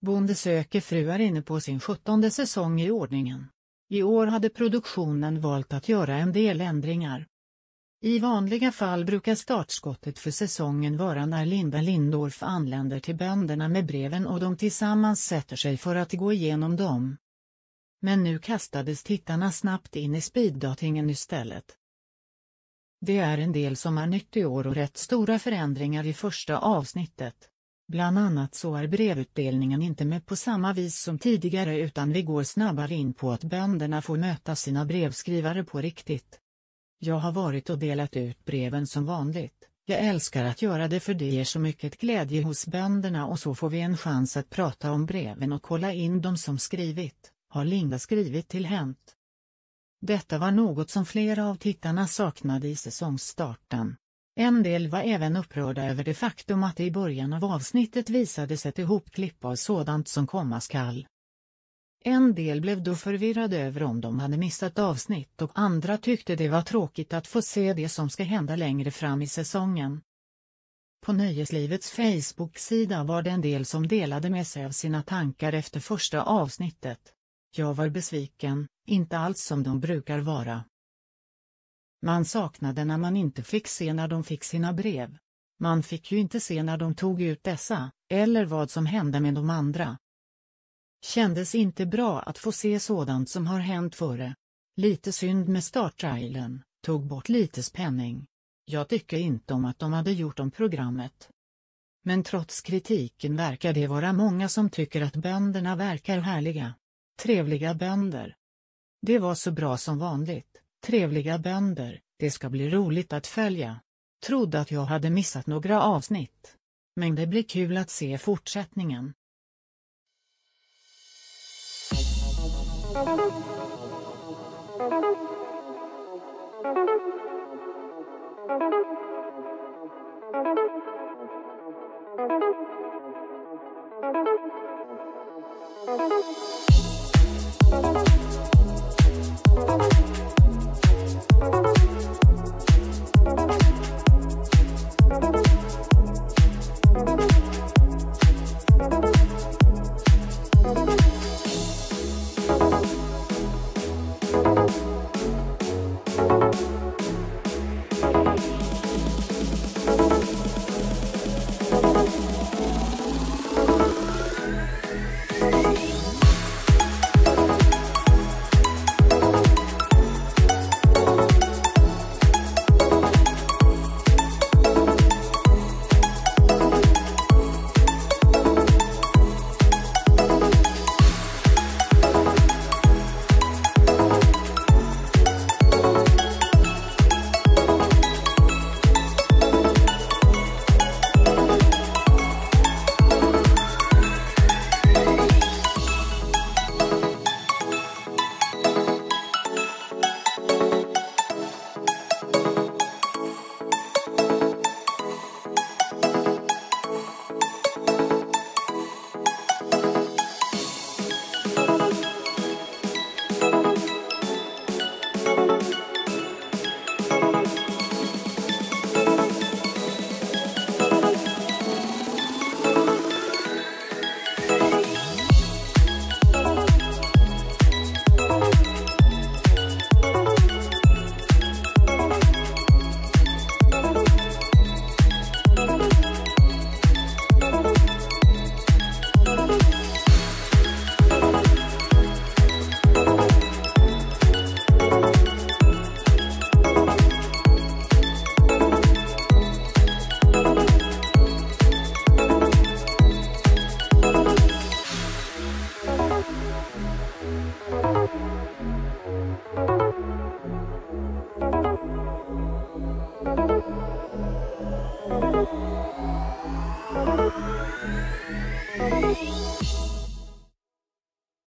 Bonde söker fru är inne på sin sjuttonde säsong i ordningen. I år hade produktionen valt att göra en del ändringar. I vanliga fall brukar startskottet för säsongen vara när Linda Lindorff anländer till bönderna med breven och de tillsammans sätter sig för att gå igenom dem. Men nu kastades tittarna snabbt in i speeddatingen istället. Det är en del som är nytt i år och rätt stora förändringar i första avsnittet. Bland annat så är brevutdelningen inte med på samma vis som tidigare utan vi går snabbare in på att bönderna får möta sina brevskrivare på riktigt. Jag har varit och delat ut breven som vanligt. Jag älskar att göra det för det ger så mycket glädje hos bönderna och så får vi en chans att prata om breven och kolla in dem som skrivit, har Linda skrivit till Hänt. Detta var något som flera av tittarna saknade i säsongsstarten. En del var även upprörda över det faktum att det i början av avsnittet visades ett ihopklipp av sådant som komma skall. En del blev då förvirrade över om de hade missat avsnitt och andra tyckte det var tråkigt att få se det som ska hända längre fram i säsongen. På Nöjeslivets Facebook-sida var det en del som delade med sig av sina tankar efter första avsnittet. Jag var besviken, inte alls som de brukar vara. Man saknade när man inte fick se när de fick sina brev. Man fick ju inte se när de tog ut dessa, eller vad som hände med de andra. Kändes inte bra att få se sådant som har hänt före. Lite synd med starttrailern, tog bort lite spänning. Jag tycker inte om att de hade gjort om programmet. Men trots kritiken verkar det vara många som tycker att bönderna verkar härliga. Trevliga bönder. Det var så bra som vanligt, Trevliga bönder, det ska bli roligt att följa. Trodde att jag hade missat några avsnitt. Men det blir kul att se fortsättningen.